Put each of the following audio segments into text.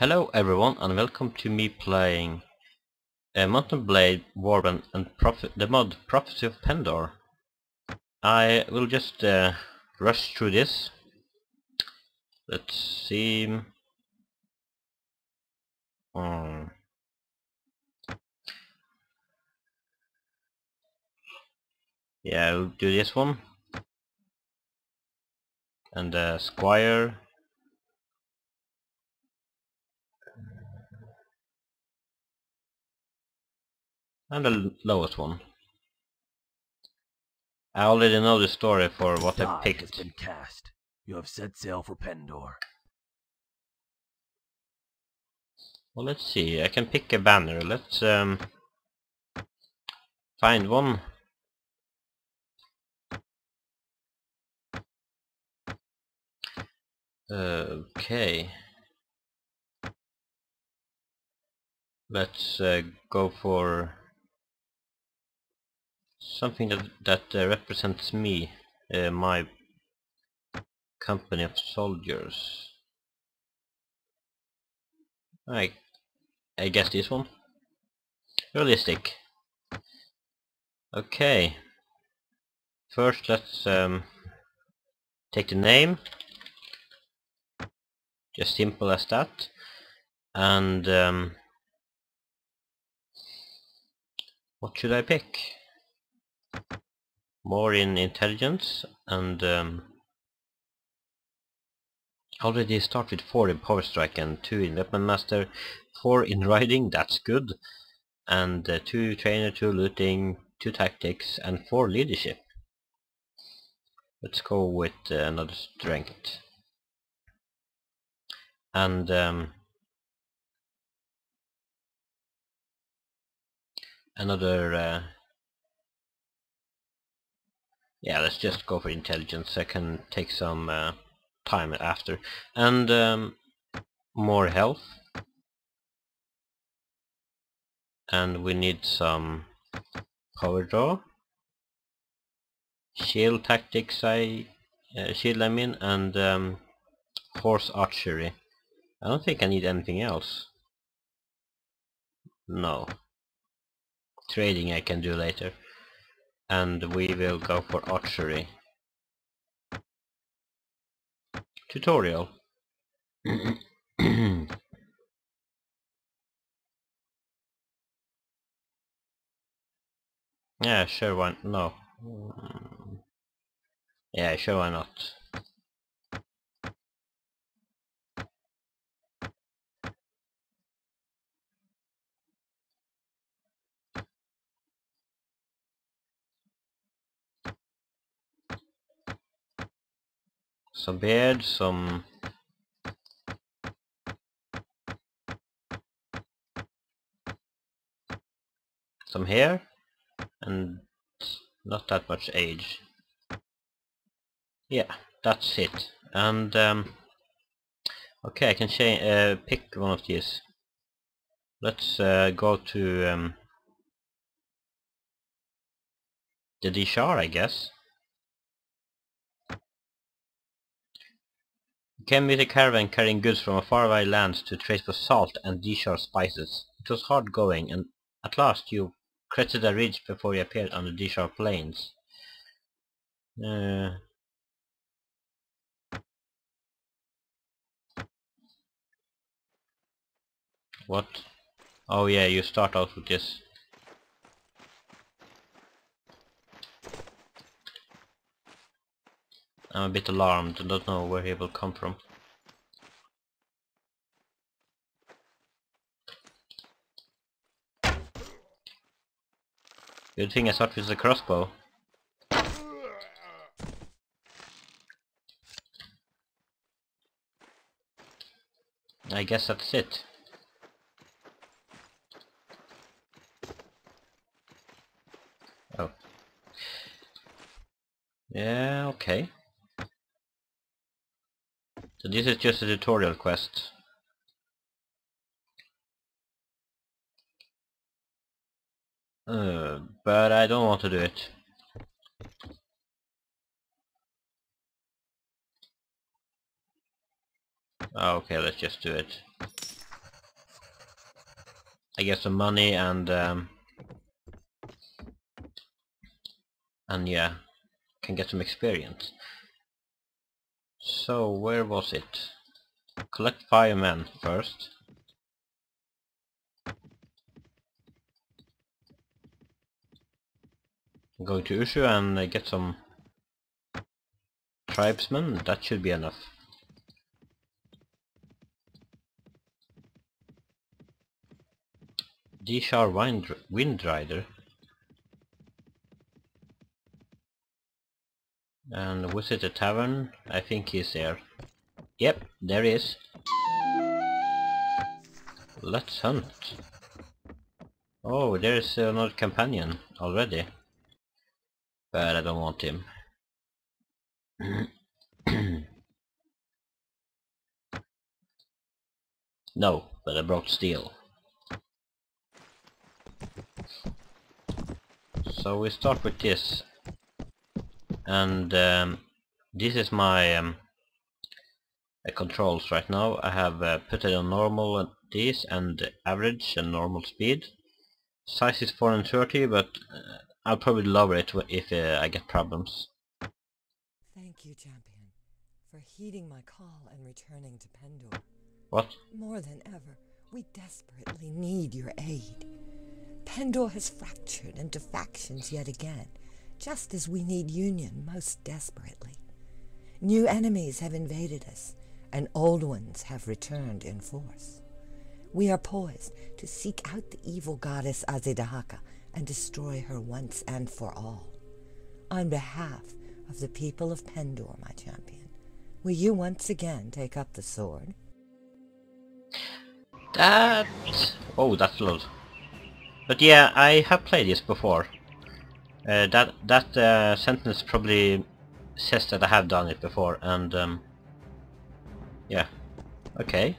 Hello everyone and welcome to me playing uh, Mount and Blade Warband and Prophet the mod Prophecy of Pendor. I will just uh, rush through this. Let's see. Um, yeah, I'll do this one. And uh, Squire And the lowest one. I already know the story for what I Die has been cast. You have set sail for Pendor. Well, let's see. I can pick a banner. Let's um, find one. Okay. Let's uh, go for something that that uh, represents me, uh, my company of soldiers. I I guess this one. Realistic. Okay. First, let's um, take the name. Just simple as that. And um, what should I pick? More in intelligence and um, already start with 4 in power strike and 2 in weapon master, 4 in riding, that's good, and uh, 2 trainer, 2 looting, 2 tactics and 4 leadership. Let's go with uh, another strength. And um, another uh, yeah let's just go for intelligence. I can take some uh, time after. And um, more health. And we need some power draw. Shield tactics I uh, shield I mean and um, horse archery. I don't think I need anything else. No. Trading I can do later and we will go for archery. Tutorial. Yeah sure why no. Mm. yeah sure why not some beard, some some hair, and not that much age. Yeah, that's it. And um, okay, I can uh, pick one of these. Let's uh, go to um, the D'Shar, I guess. Came with a caravan carrying goods from a faraway lands to trade for salt and D'Shar spices. It was hard going, and at last you crested a ridge before you appeared on the D'Shar plains. Uh, what? Oh yeah, you start out with this. I'm a bit alarmed and don't know where he will come from. Good thing I start with the crossbow. I guess that's it. Oh. Yeah, okay. So this is just a tutorial quest. Uh, but I don't want to do it. Oh, okay, let's just do it. I get some money and um, and yeah, can get some experience. So where was it? Collect firemen first. I'm going to Ushu and uh, get some tribesmen. That should be enough. D'Shar Wind Windrider. And visit the tavern. I think he's there. Yep, there he is. Let's hunt. Oh, there's another companion already. But I don't want him. no, but I brought steel. So we start with this. And um, this is my um, uh, controls right now. I have uh, put it on normal and this and average and normal speed. Size is 430 but uh, I'll probably lower it if uh, I get problems. Thank you, champion, for heeding my call and returning to Pendor. What? More than ever, we desperately need your aid. Pendor has fractured into factions yet again, just as we need union most desperately. New enemies have invaded us, and old ones have returned in force. We are poised to seek out the evil goddess Azedahaka and destroy her once and for all. On behalf of the people of Pendor, my champion, will you once again take up the sword? That... Oh, that's loud. But yeah, I have played this before. Uh, that that uh, sentence probably says that I have done it before, and um, yeah, okay.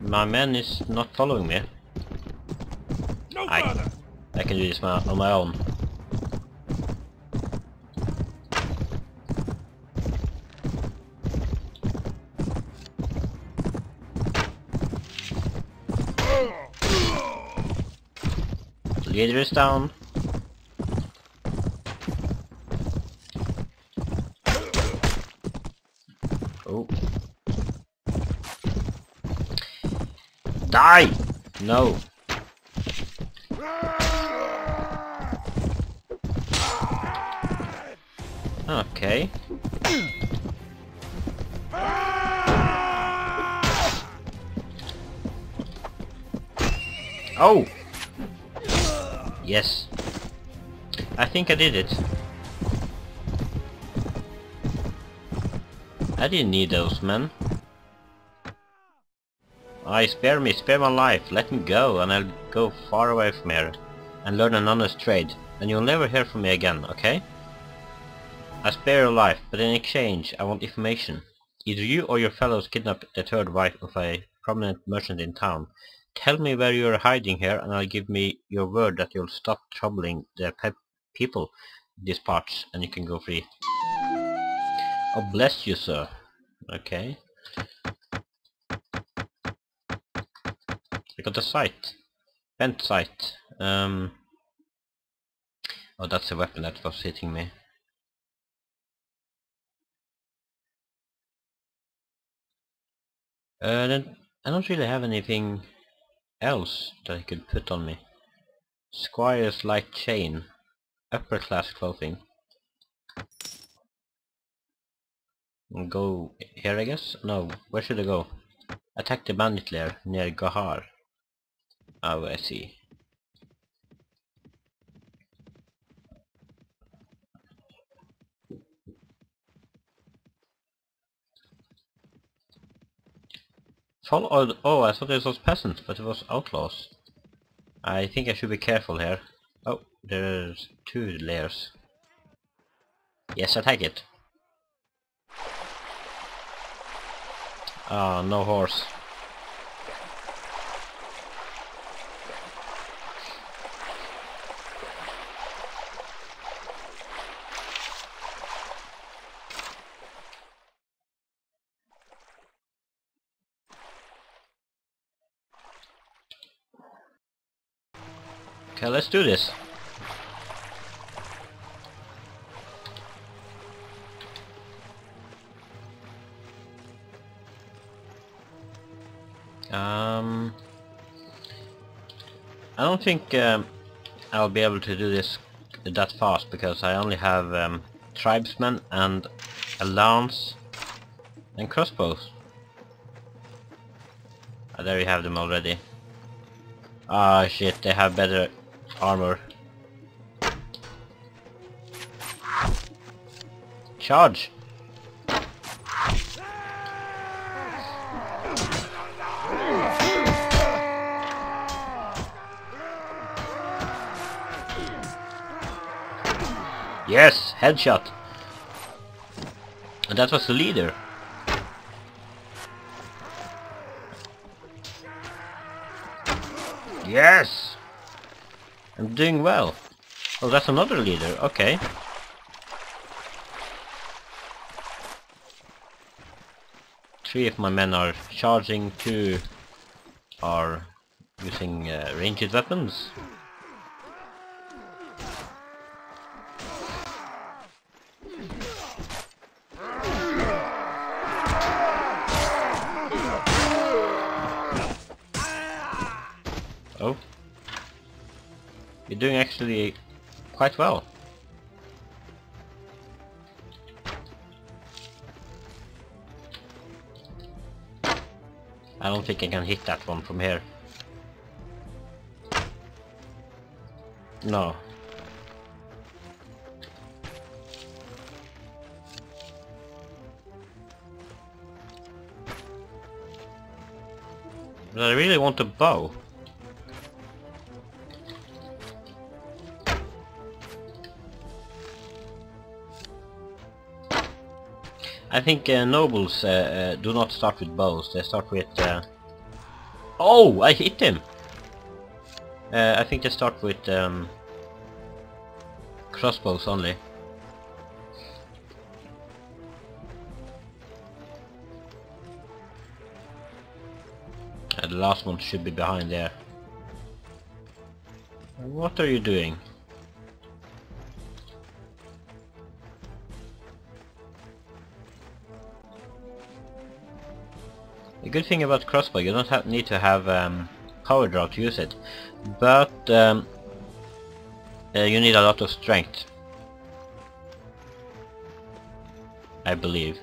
My man is not following me. No I, further! I can do this my, on my own. Leader is down. Die! No. Okay. Oh! Yes. I think I did it. I didn't need those men. I spare me, spare my life, let me go and I'll go far away from here and learn an honest trade and you'll never hear from me again, okay? I spare your life, but in exchange I want information. Either you or your fellows kidnapped the third wife of a prominent merchant in town. Tell me where you are hiding here and I'll give me your word that you'll stop troubling the pe people these parts and you can go free. Oh bless you sir. Okay. Got a sight. Bent sight. Um, oh that's a weapon that was hitting me. Uh, then I don't really have anything else that I could put on me. Squire's light chain. Upper class clothing. Go here I guess? No, where should I go? Attack the bandit lair near Gahar. Oh, I see. Follow oh, oh, I thought this was peasants, but it was outlaws. I think I should be careful here. Oh, there's two layers. Yes, take it. Ah, no horse. Okay, let's do this. Um, I don't think um, I'll be able to do this that fast because I only have um, tribesmen and a lance and crossbows. Ah, there you have them already. Ah shit, they have better armor. Charge! Yes, headshot. And that was the leader. Yes! I'm doing well. Oh, that's another leader. Okay. Three of my men are charging, two are using uh, ranged weapons. You're doing actually quite well. I don't think I can hit that one from here. No. But I really want a bow. I think uh, nobles uh, uh, do not start with bows, they start with... Uh... Oh! I hit him! Uh, I think they start with um, crossbows only. The last one should be behind there. What are you doing? Good thing about crossbow, you don't have, need to have um, power draw to use it, but um, uh, you need a lot of strength. I believe.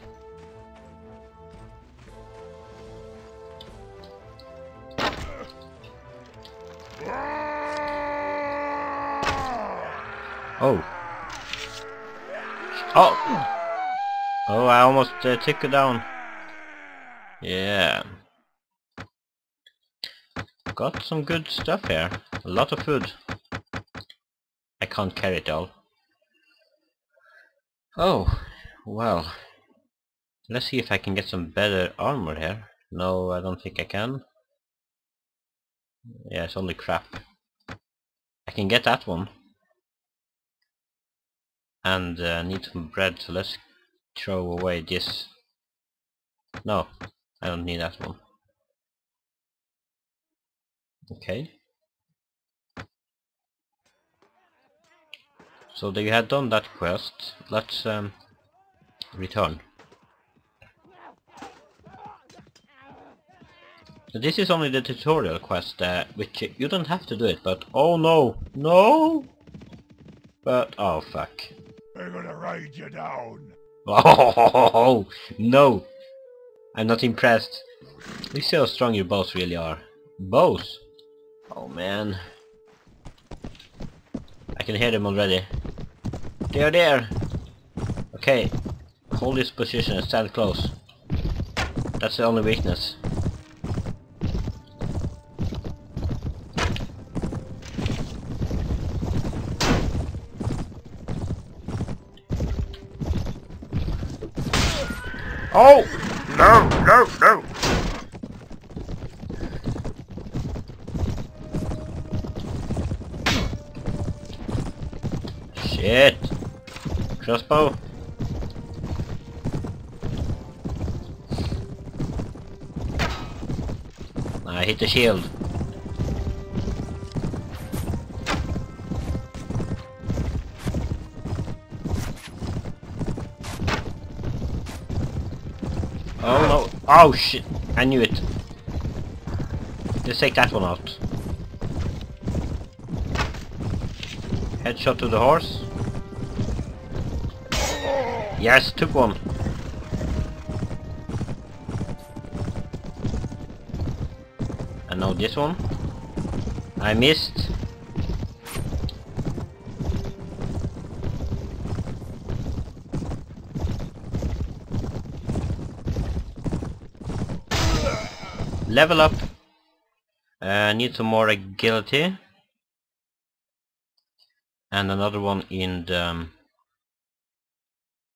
Oh. Oh! Oh, I almost uh, took it down. Yeah. Got some good stuff here. A lot of food. I can't carry it all. Oh, well. Let's see if I can get some better armor here. No, I don't think I can. Yeah, it's only crap. I can get that one. And uh, need some bread, so let's throw away this. No, I don't need that one. Okay. So they had done that quest. Let's um, return. So this is only the tutorial quest, uh, which you don't have to do it, but oh no, no! But oh fuck. They're gonna ride you down. Oh no! I'm not impressed. We see how strong your bows really are. Bows? Oh man. I can hear them already. They're there! Okay. Hold this position and stand close. That's the only weakness. Oh! No, no, no! Shit! Crossbow? I hit the shield. Oh no. Oh shit. I knew it. Let's take that one out. Headshot to the horse. Yes, took one. And now this one. I missed. Level up. Uh, need some more agility. And another one in the... Um,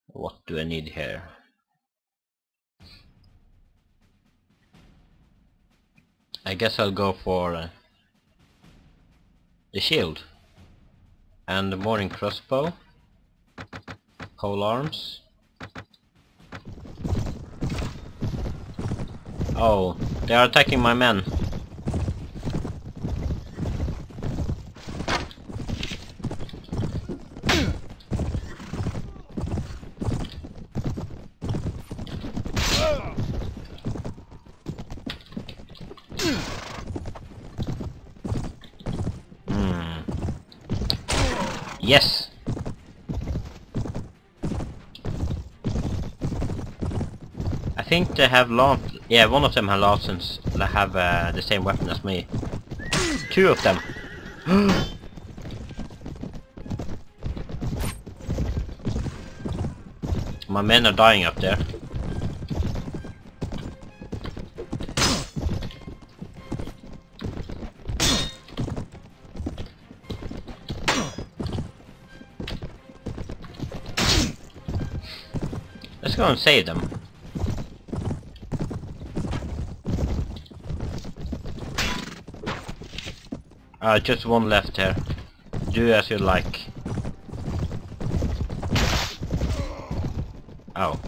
what do I need here? I guess I'll go for uh, the shield and the morning crossbow, pole arms. Oh, they are attacking my men. Hmm. Yes. I think they have launched. Yeah, one of them have Larsens that have uh, the same weapon as me. Two of them. My men are dying up there. Let's go and save them. Uh, just one left here. Do as you like. Oh.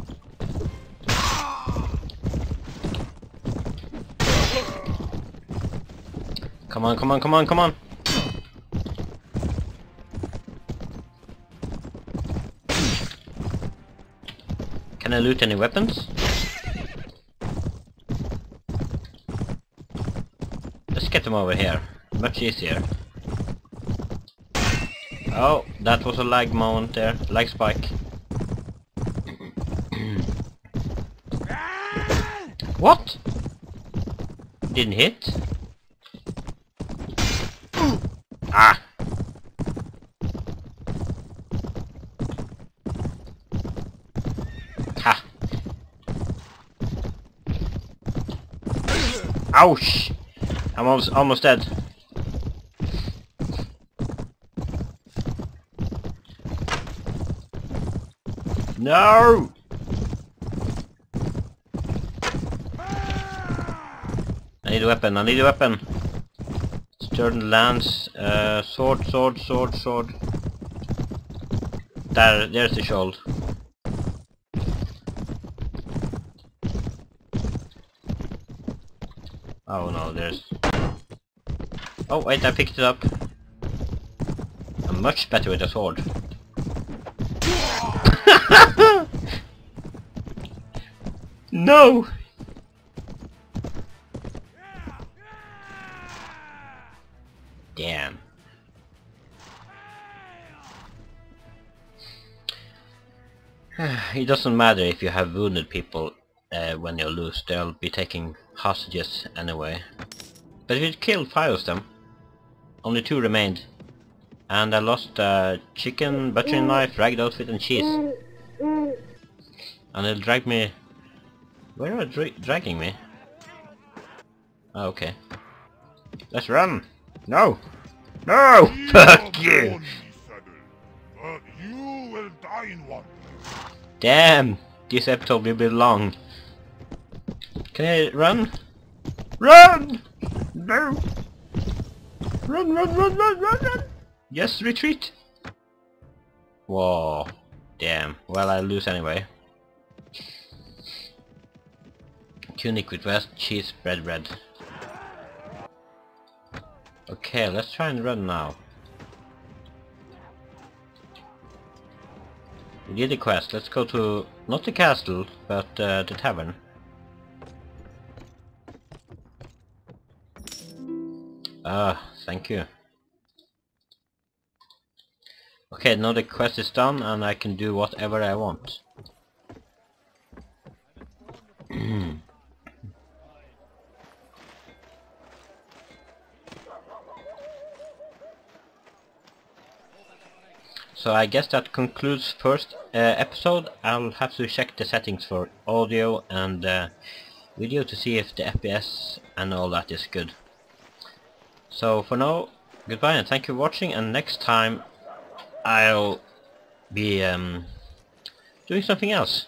Come on, come on, come on, come on! Can I loot any weapons? Let's get them over here. Much easier. Oh, that was a lag moment there. Lag spike. what? Didn't hit? Ah! Ha! Ouch! I'm almost, almost dead. No! I need a weapon, I need a weapon. Sturden lance, uh, sword, sword, sword, sword. There, there's the shield. Oh no, there's... Oh wait, I picked it up. I'm much better with a sword. No! Damn. it doesn't matter if you have wounded people uh, when you lose, they'll be taking hostages anyway. But we killed five of them. Only two remained. And I lost uh, chicken, butchering knife, ragged outfit and cheese. And they'll drag me... Where are they dra dragging me? Oh, okay. Let's run! No! No! Fuck you! Uh, you will die in one. Damn! This episode will be long. Can I run? Run! No! Run, run, run, run, run, run! Yes, retreat! Whoa. Damn. Well, I lose anyway. tunic with rest, cheese bread bread. Okay, let's try and run now. We did the quest, let's go to, not the castle, but uh, the tavern. Ah, thank you. Okay, now the quest is done and I can do whatever I want. So I guess that concludes first uh, episode. I'll have to check the settings for audio and uh, video to see if the FPS and all that is good. So for now, goodbye and thank you for watching and next time I'll be um, doing something else.